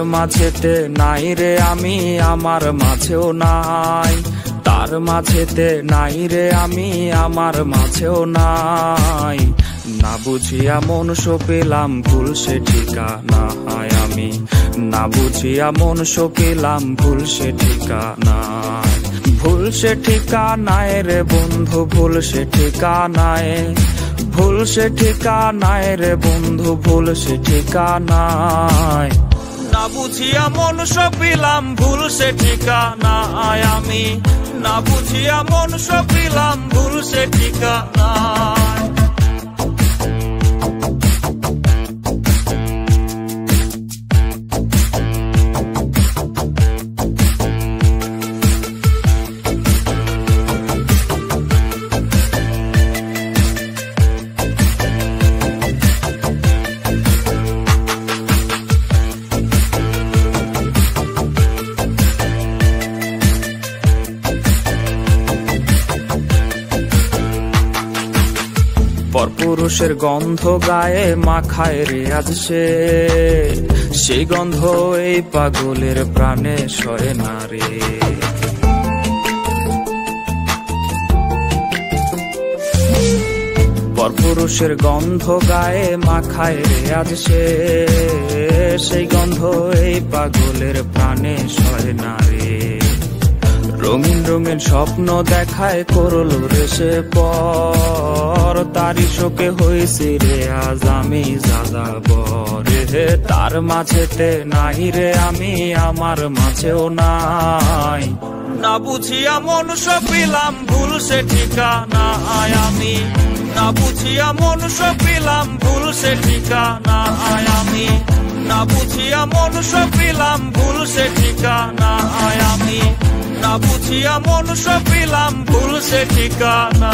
মাঝেতে নাই রে আমি, আমার মাঝেও নাই। তার মাঝেতে নাই রে আমি, আমার মাঝেও নাই। না বুঝিয়া মন পেলাম ভুল সে ঠিকানা আমি। না বুঝিয়া মন পেলাম ভুল সে ঠিকানা ভুল সে ঠিকানায় রে বন্ধু, ভুল সে ঠিকানায়। ভুল সে ঠিকানায় রে বন্ধু, ভুল সে ঠিকানায়। না বুঝিয়া মন সপিলাম ভুল সে ঠিকানা আমি। না বুঝিয়া মন সপিলাম ভুল সে ঠিকানায়। পরপুরুষের গন্ধ গায়ে মাখায় রে আজ সে। সেই গন্ধ এই পাগলের প্রাণে সয় না রে। পরপুরুষের গন্ধ গায়ে মাখায় রে আজ সে। সেই গন্ধ এই পাগলের প্রাণে সয় না রে। রঙিন রঙিন স্বপ্ন দেখায় করল রে সে পর। তারি শোকে হয়েছে রে, আজ আমি যাযাবর হে, তার মাঝেতে নাই রে আমি, আমার মাঝেও নাই। না বুঝিয়া মন সপিলাম, ভুল সে ঠিকানা আমি। না বুঝিয়া মন সপিলাম, ভুল সে ঠিকানা আমি। না বুঝিয়া মন সপিলাম, ভুল সে ঠিকানা আমি। বুঝিয়া মন সপিলাম ভুল সে ঠিকানা।